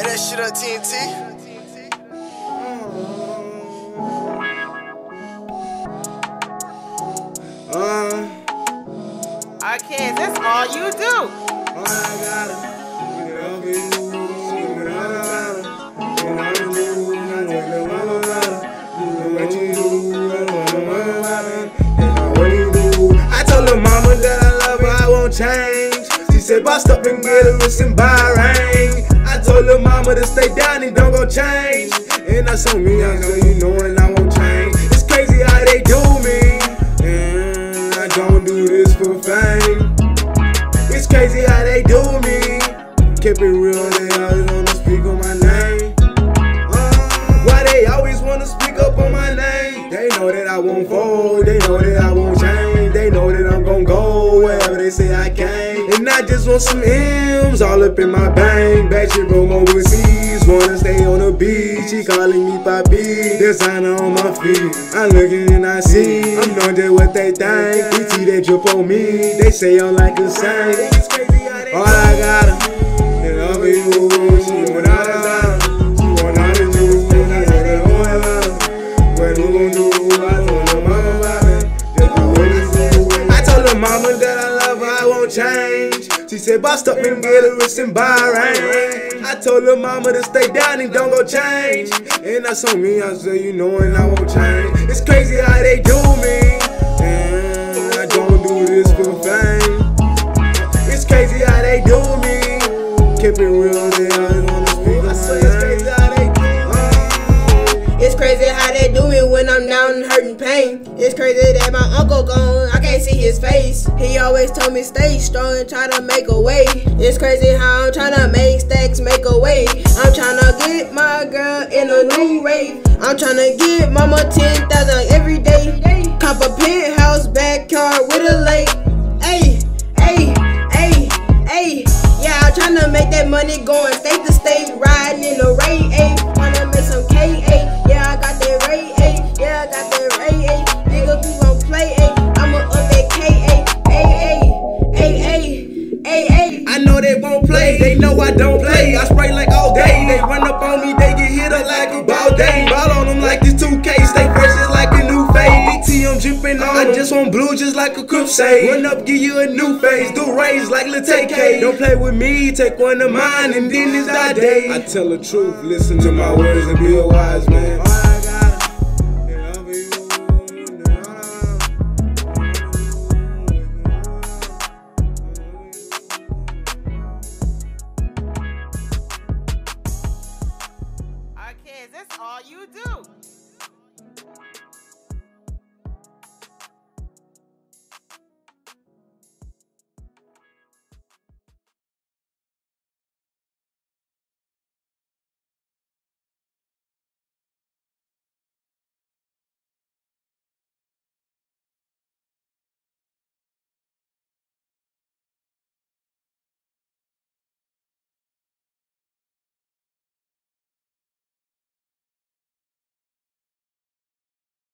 Light that shit up, TNT. Uh, Our kids, that's all you do. all I gotta get it over you, get it all I gotta, get it over you, I know you wanna gotta, do what you do, I know you wanna gotta, and I what you do. I told her mama that I love her, I won't change. She said, bust up and get a wrist and Bahrain. I told her mama to stay down and don't go change. And that's on me, I know you know, and I won't change. It's crazy how they do me. And I don't do this for fame. It's crazy how they do me. Keep it real, they always wanna speak on my name. Uh, why they always wanna speak up on my name? They know that I won't fold, Want some M's all up in my bank. Backstreet room overseas, wanna stay on the beach. She calling me papi, designer on my feet. I'm looking and I see, I'm knowing just what they think. We see they drip on me, they say I'm like a saint. All I gotta love you. Bust up a wrist and Bahrain. I told her mama to stay down and don't go change. And that's on me, I say, you know, and I won't change. It's crazy how they do me. It's crazy that my uncle gone, I can't see his face. He always told me stay strong and try to make a way. It's crazy how I'm trying to make stacks make a way. I'm trying to get my girl in a new rave. I'm trying to get mama 10,000 every day. Cop a penthouse backyard with a they they know I don't play. I spray like all day, they run up on me, they get hit up like a ball day. Ball on them like this 2K, stay fresh just like a new fade. I'm dripping on, I just want blue just like a crusade. Run up, give you a new face, do raise like Lil K. Don't play with me, take one of mine, and then it's that day. I tell the truth, listen to my words and be a wise man. That's all you do.